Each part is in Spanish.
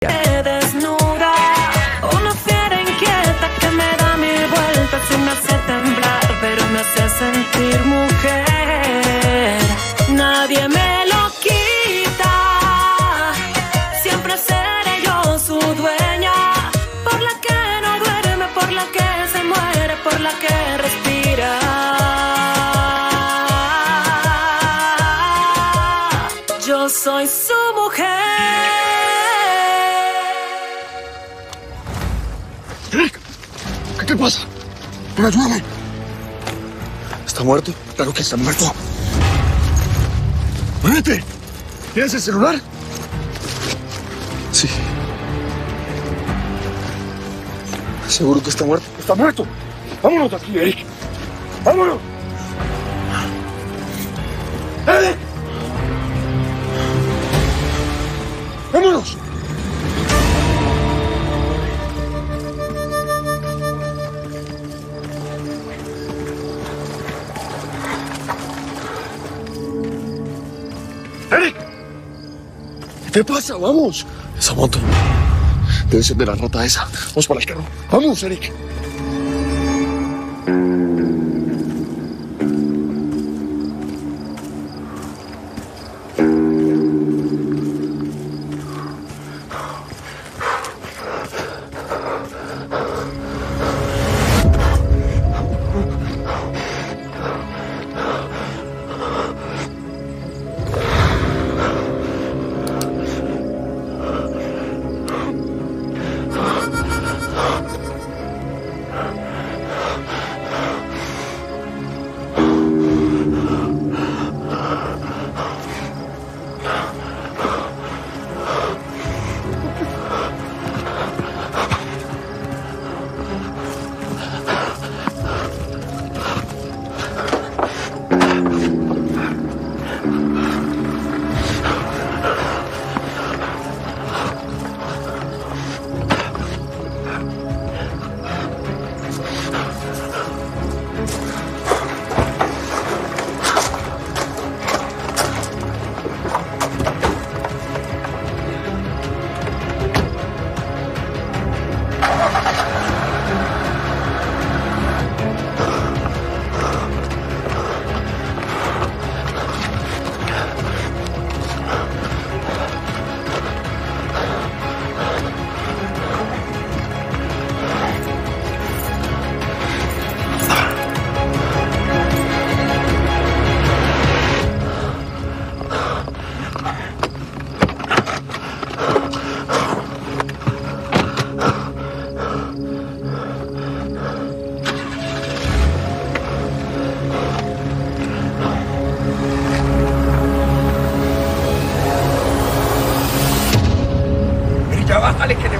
desnuda, una fiera inquieta que me da mil vueltas y me hace temblar, pero me hace sentir mujer. Nadie me lo quita, siempre seré yo su dueña, por la que no duerme, por la que se muere, por la que respira. Ven, ayúdame. ¿Está muerto? Claro que está muerto. ¡Muévete! ¿Tienes el celular? Sí. ¿Seguro que está muerto? ¡Está muerto! ¡Vámonos de aquí, Eric! ¡Vámonos! ¡Eric! ¡Vámonos! Te pasa? ¡Vamos! Esa moto. Debe ser de la rata esa. Vamos para el carro. ¡Vamos! Eric,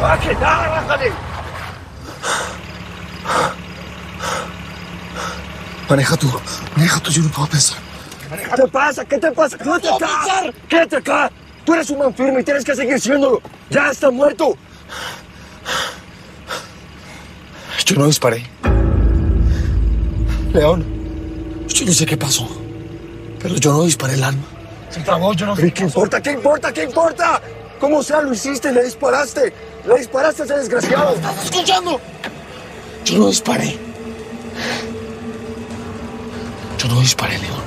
baje. ¡Ya, bájale! Maneja tú, maneja tú, yo no puedo pensar. ¿Qué te pasa? ¿Qué te pasa? ¡Quédate acá! ¡Quédate acá! Tú eres un man firme y tienes que seguir siéndolo. ¡Ya está muerto! Yo no disparé. León, yo no sé qué pasó, pero yo no disparé el arma. Se trabó, yo no sé. ¿Qué importa? ¿Qué importa? ¿Qué importa? Como sea, lo hiciste, le disparaste. Le disparaste a ese desgraciado. ¿Estás escuchando? Yo no disparé. Yo no disparé, León.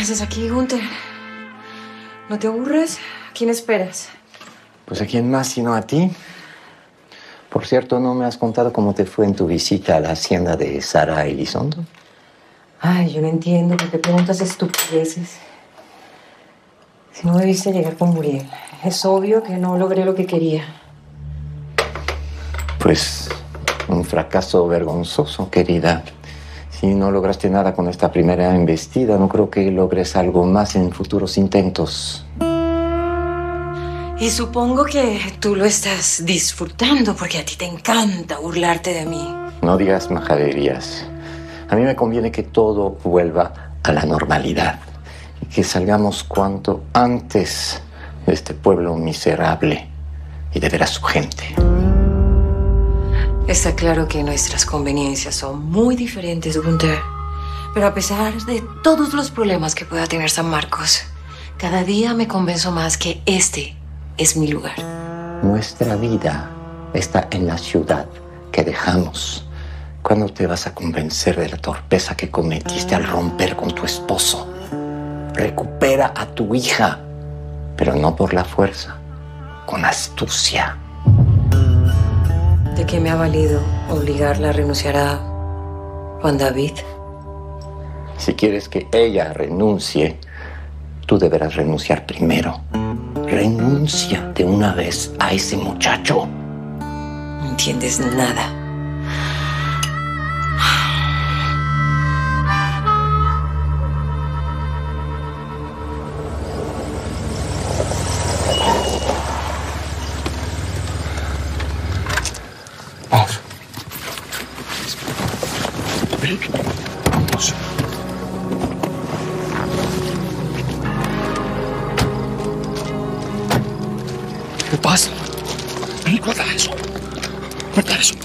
Haces aquí, Gunther? ¿No te aburres? ¿A quién esperas? Pues a quién más sino a ti. Por cierto, ¿no me has contado cómo te fue en tu visita a la hacienda de Sara Elizondo? Ay, yo no entiendo por qué preguntas estupideces. Si no me viste llegar con Muriel, es obvio que no logré lo que quería. Pues un fracaso vergonzoso, querida. Si no lograste nada con esta primera embestida, no creo que logres algo más en futuros intentos. Y supongo que tú lo estás disfrutando porque a ti te encanta burlarte de mí. No digas majaderías. A mí me conviene que todo vuelva a la normalidad y que salgamos cuanto antes de este pueblo miserable y de ver a su gente. Está claro que nuestras conveniencias son muy diferentes, Gunther. Pero a pesar de todos los problemas que pueda tener San Marcos, cada día me convenzo más que este es mi lugar. Nuestra vida está en la ciudad que dejamos. ¿Cuándo te vas a convencer de la torpeza que cometiste al romper con tu esposo? Recupera a tu hija, pero no por la fuerza, con astucia. ¿De qué me ha valido obligarla a renunciar a Juan David? Si quieres que ella renuncie, tú deberás renunciar primero. Renuncia de una vez a ese muchacho. No entiendes nada. O pássaro. Guarda isso. Guarda isso.